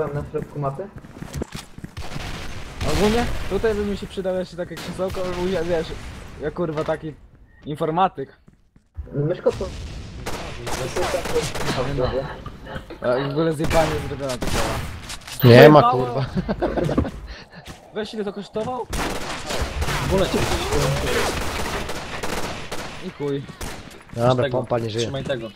wam na środku mapy? Ogólnie tutaj by mi się przydał jeszcze takie krzesełko, bo ja wiesz, ja kurwa taki informatyk. Myszko to... A w ogóle zjebanie zrobiona to działa. Nie ma kurwa. Weź ile to kosztował? Wolecie. I chuj. Dobra, pompa nie żyje. Trzymaj tego.